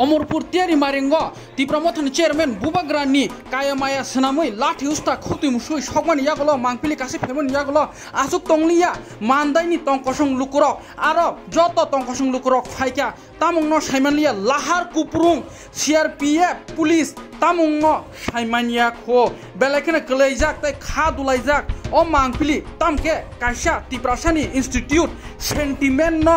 अमरपुर तेरी मारेंग तिप्रा मथन चेयरमैन बुबाग्रानी काया माया सनामै लाठी उस्ता खुति मुसुइ सकमान यागलो मांगपिलि कासे फेमन यागलो आसुक तंगलिया मान्दाइनि तंकसं लुकुरक आरो जत तंकसं लुकुरक फाइका तामुंग न साइमानलिया लाहार कुपुरुं सिआरपिएफ पुलिस तामुंग न साइमानिया खो बेलायखेना कलैजाक ताइ खा दुलाइजाक अ मांगपिलि तामके काइसा तिप्रासानि इन्स्टिट्युट सेन्टिमेन्ट न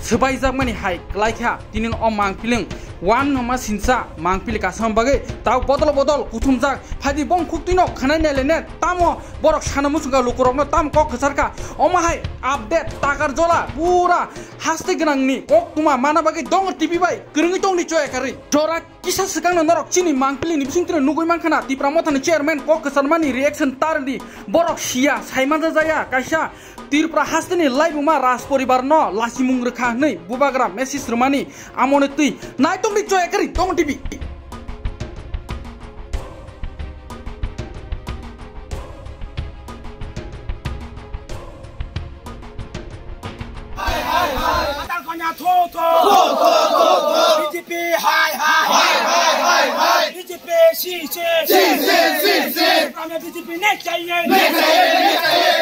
sebaijak mani hai klaikha tinin o mangpiling wan nama sinsa mangpili kasam bagai tau bodol bodol kutumjak phadi bong khuktino khana nele ne tamo borok sanamu sunga lukurok no tam kok khasarka oma hai update takar jola pura haste gnangni kok tuma mana bagai dong tv bai kringi tong ni choy kari jora Kisah sekarang norok cini mangpili ni bising tren nugui mangkana ti pramotan chairman kok kesanmani reaction tar di borok sia saiman zaya kaisha তীরপ্রা হাস্তেনি লাই বুমা রাজ পরিবার ন লাসি মুং রেখা নেই বুবাগ্রা Messi's রুমানি আমনে তুই নাই তুমি চয় একারি তং টিভি বিজেপি হাই हाय हाय हाय हाय BJP सी से सी से सी से हमें BJP नहीं चाहिए नहीं चाहिए नहीं चाहिए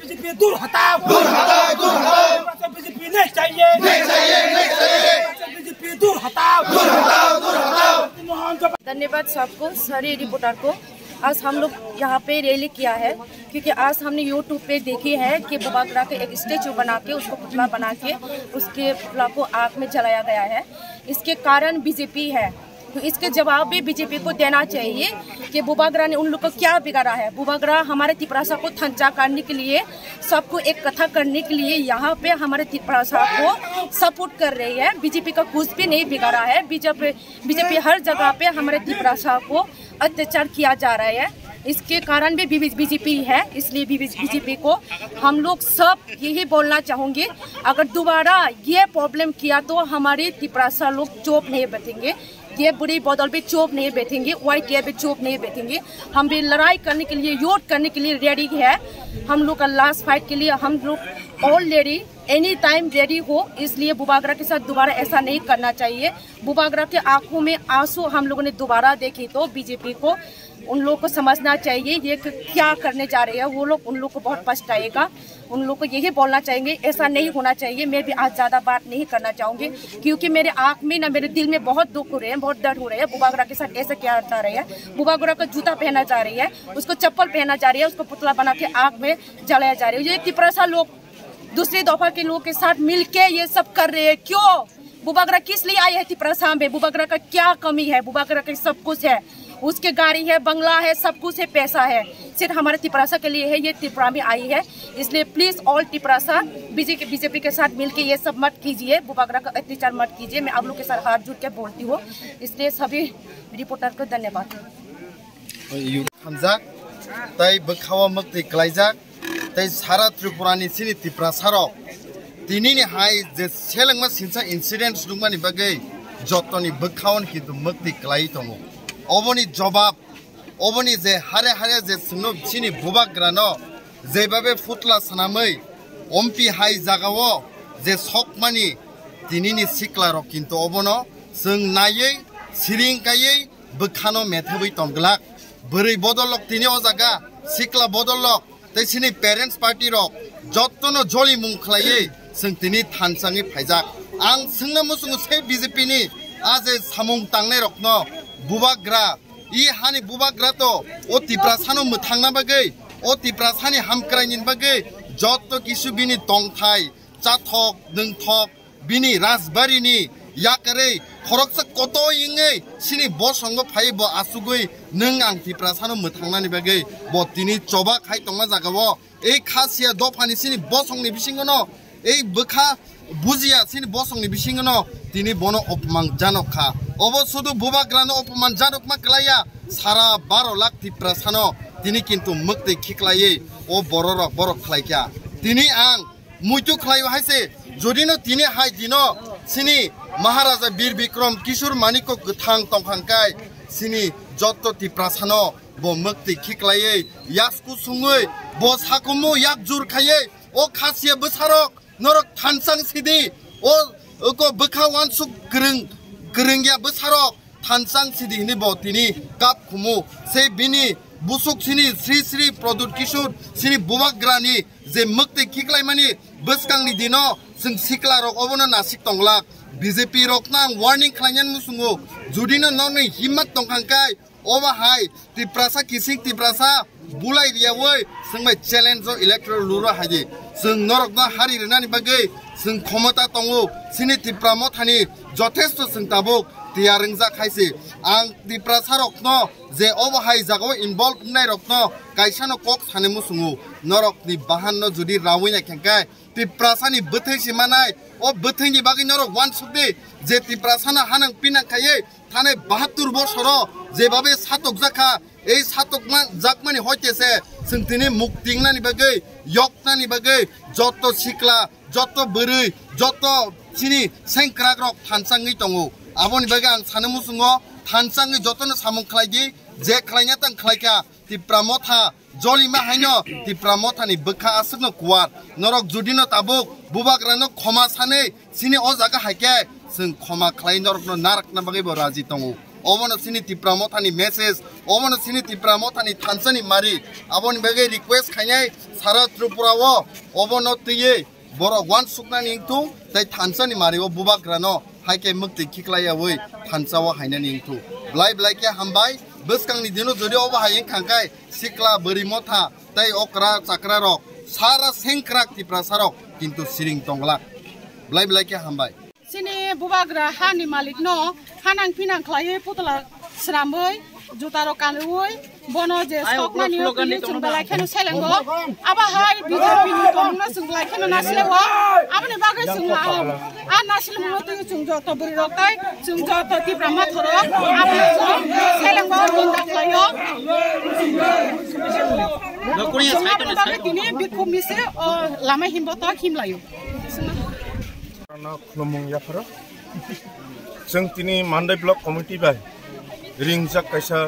BJP दूर हटाओ दूर हटाओ दूर हटाओ BJP नहीं चाहिए नहीं चाहिए नहीं चाहिए BJP दूर हटाओ दूर हटाओ दूर हटाओ धन्यवाद सबको सारे रिपोर्टर को। आज हम लोग यहाँ पे रैली किया है क्योंकि आज हमने यूट्यूब पे देखी है कि बुबागरा के एक स्टेचू बना के उसको पुतला बना के उसके पुतला को आग में जलाया गया है। इसके कारण बीजेपी है। तो इसके जवाब भी बीजेपी को देना चाहिए कि बुबागरा ने उन लोग को क्या बिगाड़ा है। बुबागरा हमारे तिपरासा को थंचा करने के लिए, सबको एक कथा करने के लिए यहाँ पे हमारे तिपरासा को सपोर्ट कर रही है। बीजेपी का कुछ भी नहीं बिगाड़ा है। बीजेपी बीजेपी हर जगह पे हमारे तिपरासा को अत्याचार किया जा रहा है। इसके कारण भी बीजेपी है, इसलिए बीजेपी को हम लोग सब यही बोलना चाहूँगे। अगर दोबारा ये प्रॉब्लम किया तो हमारे तिपरासा लोग चोप नहीं बैठेंगे। ये बुरी बोतल पे चोप नहीं बैठेंगे वाइट एयर पे चोप नहीं बैठेंगे। हम भी लड़ाई करने के लिए योट करने के लिए रेडी है। हम लोग का लास्ट फाइट के लिए हम लोग ऑलरेडी एनी टाइम रेडी हो, इसलिए बुबागरा के साथ दोबारा ऐसा नहीं करना चाहिए। बुबागरा के आँखों में आँसू हम लोगों ने दोबारा देखी तो बीजेपी को उन लोग को समझना चाहिए ये क्या करने जा रहे हैं। वो लोग उन लोग को बहुत पछताएगा उन लोग को यही बोलना चाहेंगे, ऐसा नहीं होना चाहिए। मैं भी आज ज़्यादा बात नहीं करना चाहूँगी, क्योंकि मेरे आँख में ना, मेरे दिल में बहुत दुख हो रहे हैं, बहुत दर्द हो रहे हैं। बुबागरा के साथ ऐसा क्या जा रहे हैं? बुबागरा का जूता पहना जा रही है, उसको चप्पल पहना जा रही है, उसको पुतला बना के आग में जलाया जा रही है। ये तिपरासा लोग, दूसरे दफ़ा के लोगों के साथ मिलके ये सब कर रहे हैं। क्यों? बुबागरा किस लिए आई है? तिपरासा में बुबागरा का क्या कमी है? बुबागरा का सब कुछ है। उसके गाड़ी है, बंगला है, सब कुछ है, पैसा है। सिर्फ़ हमारे तिपरासा के लिए है, ये त्रिपुरा में आई है। इसलिए please all Tiprasa BJP BJP के साथ मिलके ये सब मत कीजिए। बुबागरा का अत्याचार मत कीजिए। मैं आप लोग के साथ हाथ जुड़ के बोलती हूँ। इसलिए सभी रिपोर्टर को धन्यवाद। सारा त्रिपुरा तिपरासार दिन हाई सेलंग इंसीडेंट सूमानी बगे जत्न बखाउन की मक्ति कलई दूँ অবনি জবাব অবনি যে হারে হারে যে সুনুব চিনি বুবাগ্রান যেভাবে ফুটলা সানামৈ অম্পি হাই জাগাও যে সকমানি তিনি সিকলার কিন্তু অবন जों नायै सिरिंगायै बोखानो मेथाबै तंगलाक बोरै बदलक तिनि अजागा सिक्ला बदलक तैसिनि पेरेन्ट्स पार्टी रक जत्तनो जलि मुं खलायै जों तिनि थानसाङै फायजाक आं सोंनो मुसुङो से बिजेपिनि आजे सामुं तांनाय रकन bubagra i hani bubagra to o tiprasano muthangna bagai o tiprasani hamkrainin bagai jotto kisu bini tongthai chathok nungthok bini rajbarini yakare khoroksa koto ingei sini bo songo phai bo asugoi nung ang tiprasano muthangna bagai bo tini choba khai tongma jagao ei khasiya do phani sini bo songni bisingono ei bukha বুজিয়া সিনি বসংনি বিসিঙনো তিনি বন অপমান Janka of শুধু বুবাগ্রানো অপমান জানক মা কলাইয়া সারা বারো লাখ তিপ্রা সানো তিনি কিন্তু মুক্তি খিকলাইয়ে। ও বড় বড় খালাইকা তিনি আং মুইতু খালাইও হাইছে। যদিনো তিনি হাই দিনো সিনি মহারাজা বীর বিক্রম কিশোর মানিক গোথাং তংখাংকাই সিনি যত তিপ্রা সানো ব মুক্তি খিকলাইয়ে। ইয়াসকু সুङै ব সাকুমু ইয়াক জুর খাইয়ে। ও খাসিয়া বসারক নরক থানসং সিদি ও ওক বখা ওয়ান সু গ্রং গ্রং গ্যা বসারক থানসং সিদি হিনি বতিনি কাপ খুমু সে বিনি বুসুক সিনি শ্রী শ্রী প্রদুত কিশোর সিনি বুবা গ্রানি যে মুক্তি কিকলাই মানি বসকাংনি দিন সিং সিকলা রক অবন নাসিক টংলা বিজেপি রক নাং ওয়ার্নিং খাইন মুসুমু যদি না নই হিম্মত টংখাঙ্কাই অবা হাই তিপ্রাসা কিসিং তিপ্রাসা বুলাই দিয়া ওই সঙ্গে চ্যালেঞ্জ ইলেকট্রেল লুরো হাজে जों नरकना हारि रेनानि बागै जों क्षमता दङो सिनि तिप्रा मथानि যথেষ্ট जों दाबुक তিয়া रोंजा खायसे आं तिप्रासा रकनो जे अबाहाय जागाव इनभल्भ नाय रकनो गायसानो कक साने मुसुङो नरकनि बाहाननो जुदि रावैना खेंखाय तिप्रासानि बोथै सिमानाय अ बोथैनि बागै नरक वान सुदे जे तिप्रासाना हानां पिनाखायै थाने বাহাত্তর বছর যেভাবে সাতক জাখা এই সাতক জাকমানি হইতেছে सिंथिनी मुक्तिंग नानी बगे योग नानी बगे जोतो सिकला जोतो बरे जोतो चिनी सेंक्राग रोक थानसंगी तंगो अबों निबगे अंग थाने मुसुंगो थानसंगी जोतो न सामुं खलाई जे खलाई नतं खलाई क्या ती प्रमोथा जोली में हैं यो ती प्रमोथा नी बखा आसन न कुवार नरक जुड़ी न तबुक बुबा करनो खोमा साने सिनी ओ जगह है क्या सिं खोमा खलाई नरक न नारक न बगे बराजी तंगो Omana sini tipramotani message, omana sini tipramotani tansani mari, abon bege request kanyai sara trupura wo, obono tiye, boro wan sukna ningtu, tai tansani mari wo bubak rano, hai ke mukti kikla ya woi, tansa wo hainan ningtu. Blai blai kia hambai, beskang ni dino zuri oba hai yeng sikla beri motha, tai okra sakra rok, sara sengkrak tipra sarok, kintu siring tonglak. Blai blai kia hambai. Sini bubak rahani malik no, hanang pinang khlaye putla sram boi juta ro kan boi bono je stock ma ni ni chung bela khenu selang go aba hai bidar pin ni kong na sung bela khenu nasle wa abne bagai sung ma ala a nasle mo tu chung jo to buri rok tai chung jo to ti brahma thoro abne chung selang go bin da khlayo লামে হিমবত হিম লাগিব খুলমুং ইয়াৰ जों दिनै मान्दाय block committee बाय रिंजाक कायसा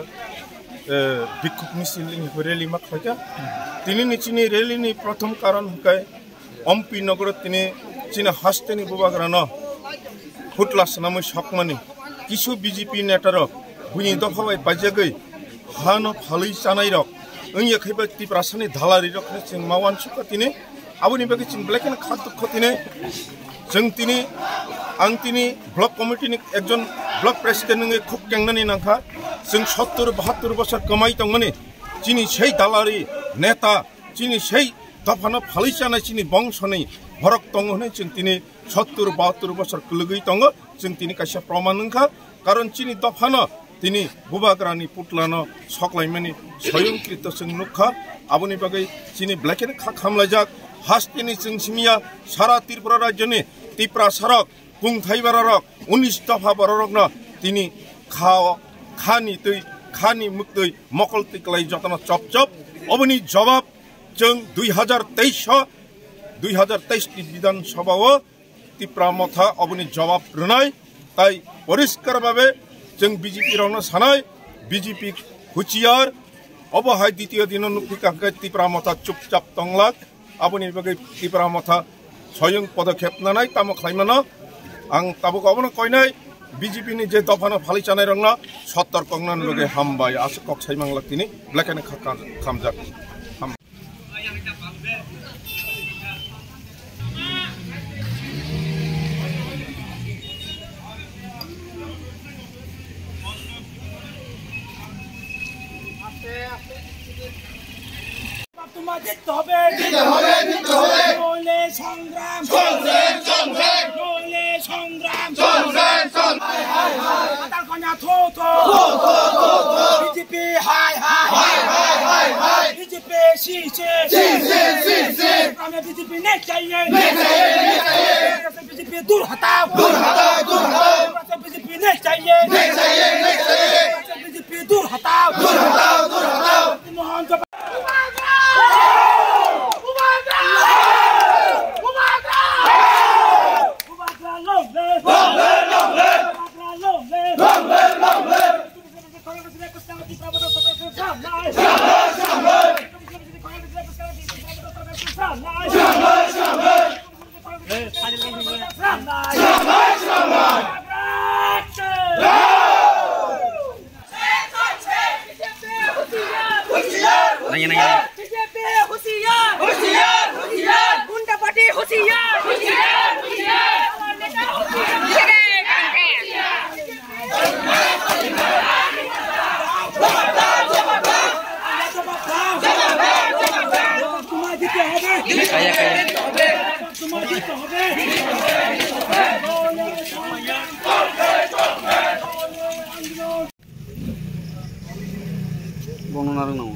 भिक्षुकनि सिलिंनिखौ रेलि मा खायगा दिनै निचिनि रेलिनि प्रथम कारण हकाय अम्पि नगरत दिनै चिनि हास्तेनि बुबाग्रान फुटला किसु सकमानि কিছু বিজেপি নেতারক হুইনি দফাবাই পাইজাগৈ হান ফালই চানাইরক ওই এখাইবা তিপ্রাসানি ধালারি রক চিন মাওয়ান সুকা आबुनि আবুনি जों ब्लेक एन्ड खाद दुख খতিনে जों তিনি आं दिनै ब्लक कमिटिनि एकजन ब्लक प्रेसिडेन्टनि खुब केंनानै नांखा जों सत्तर बाहात्तर बोसोर कमाइ दंमोनि চিনি সেই दालारि नेता চিনি সেই দফানো ফালি চিনি বংশ নেই, ভরক দङ होनै जों दिनै সত্তর, বাহাত্তর বছর লগেই দङ जों दिनै खायसे প্রমাণ নখা কারণ চিনি তফানো তিনি বুবাগ্রানি পুটলানো সকলাইমানি স্বয়ংকৃত সিং নুখা। আবনি বাকে চিনি ব্ল্যাকেন খা খামলাই যাক। হাস তিনি সিং সিমিয়া, সারা ত্রিপুরা রাজ্যনি ত্রিপুরা সারক সড়ক কুংথাইবার রক উনিশ দফা রক তিনি খাও, খানি তৈ, খানি মুক্তৈ, মকল তিকলাই যতন চপ অবনি জবাব जों দুই হাজার তেইশ, দুই হাজার তেইশটি বিধানসভাও তিপ্রা মথা অবনি জবাব রোনাই, তাই পরিষ্কারভাবে जों বিজেপি রওনা সানাই, বিজেপি হুচিয়ার, অবহায় দ্বিতীয় দিন নুফিকাকে তিপ্রা মথা চুপচাপ তংলাক আবনি বাকে তিপ্রা মথা ang tabo ka bona koi nai BJP নি যে দফানো ফালি চানাই রং না। সত্তর কংনান লগে হামবাই আসে কক ছাই মাংলা তিনি ব্ল্যাক এনে খামজাক তোমার জিততে হবে জিততে হবে। হবে সংগ্রাম। সংগ্রাম সংগ্রাম। তার কন্যা থো থো। বিজেপি হাই হাই বিজেপি সি সি সি। সি সি হমে বিজেপি নেই চাইয়ে হবে কাজা কাজা তোমার জিততে হবে বর্ণনা নাও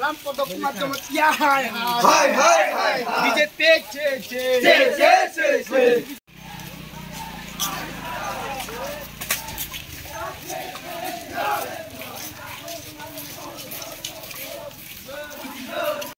রামপদ কুমার জমতিয়া হায় হায় হায় হায় বিজেপি চে চে চে চে চে